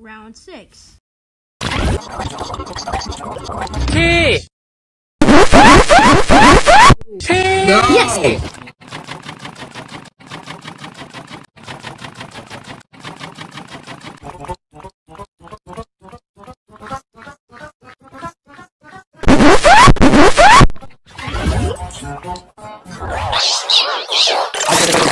Round 6. T. T. No! Yes! I'm gonna go.